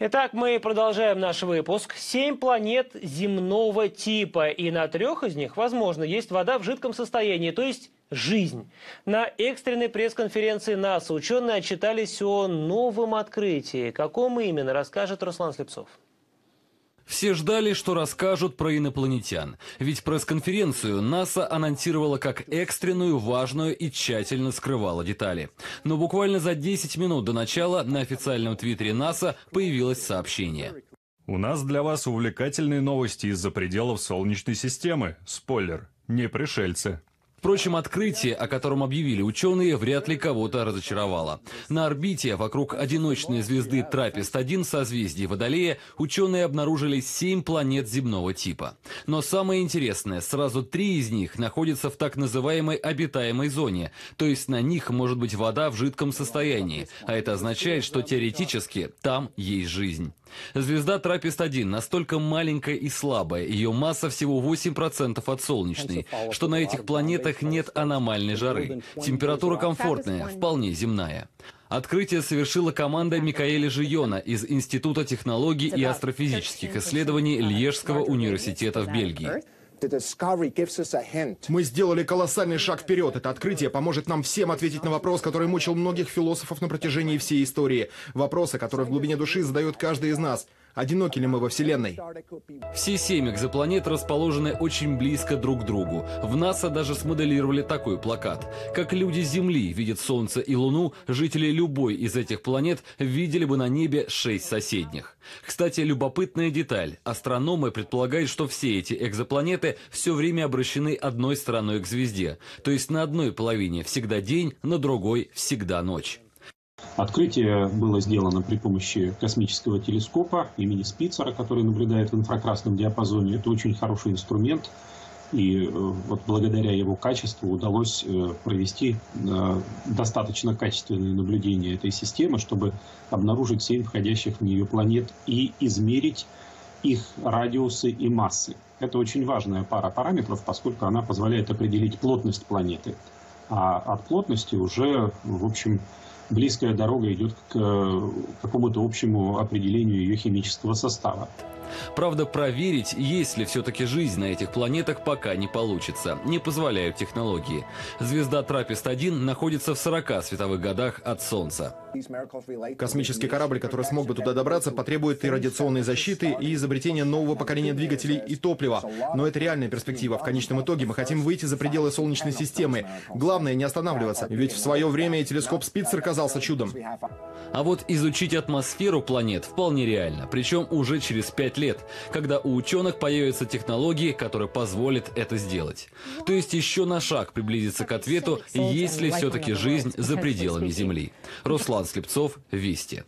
Итак, мы продолжаем наш выпуск. Семь планет земного типа, и на трех из них, возможно, есть вода в жидком состоянии, то есть жизнь. На экстренной пресс-конференции НАСА ученые отчитались о новом открытии. Каком именно, расскажет Руслан Слепцов. Все ждали, что расскажут про инопланетян. Ведь пресс-конференцию НАСА анонсировала как экстренную, важную и тщательно скрывала детали. Но буквально за 10 минут до начала на официальном твиттере НАСА появилось сообщение. У нас для вас увлекательные новости из-за пределов Солнечной системы. Спойлер, не пришельцы. Впрочем, открытие, о котором объявили ученые, вряд ли кого-то разочаровало. На орбите вокруг одиночной звезды Трапест-1 созвездии Водолея ученые обнаружили семь планет земного типа. Но самое интересное, сразу три из них находятся в так называемой обитаемой зоне, то есть на них может быть вода в жидком состоянии, а это означает, что теоретически там есть жизнь. Звезда Трапест-1 настолько маленькая и слабая, ее масса всего 8% от солнечной, что на этих планетах нет аномальной жары. Температура комфортная, вполне земная. Открытие совершила команда Микаэля Жиона из Института технологий и астрофизических исследований Льежского университета в Бельгии. Мы сделали колоссальный шаг вперед. Это открытие поможет нам всем ответить на вопрос, который мучил многих философов на протяжении всей истории. Вопросы, которые в глубине души задает каждый из нас. Одиноки ли мы во Вселенной? Все семь экзопланет расположены очень близко друг к другу. В НАСА даже смоделировали такой плакат. Как люди Земли видят Солнце и Луну, жители любой из этих планет видели бы на небе шесть соседних. Кстати, любопытная деталь. Астрономы предполагают, что все эти экзопланеты все время обращены одной стороной к звезде. То есть на одной половине всегда день, на другой всегда ночь. Открытие было сделано при помощи космического телескопа имени Спицера, который наблюдает в инфракрасном диапазоне. Это очень хороший инструмент, и э, вот благодаря его качеству удалось э, провести э, достаточно качественные наблюдения этой системы, чтобы обнаружить семь входящих в нее планет и измерить их радиусы и массы. Это очень важная пара параметров, поскольку она позволяет определить плотность планеты. А от плотности уже, в общем, близкая дорога идет к э, какому-то общему определению ее химического состава. Правда, проверить, есть ли все-таки жизнь на этих планетах, пока не получится. Не позволяют технологии. Звезда Трапест-1 находится в 40 световых годах от Солнца. Космический корабль, который смог бы туда добраться, потребует и радиационной защиты, и изобретения нового поколения двигателей и топлива. Но это реальная перспектива. В конечном итоге мы хотим выйти за пределы Солнечной системы. Главное не останавливаться, ведь в свое время и телескоп Спицер казался чудом. А вот изучить атмосферу планет вполне реально, причем уже через пять лет, когда у ученых появятся технологии, которые позволят это сделать. То есть еще на шаг приблизиться к ответу, есть ли все-таки жизнь за пределами Земли. Руслан Слепцов, Вести.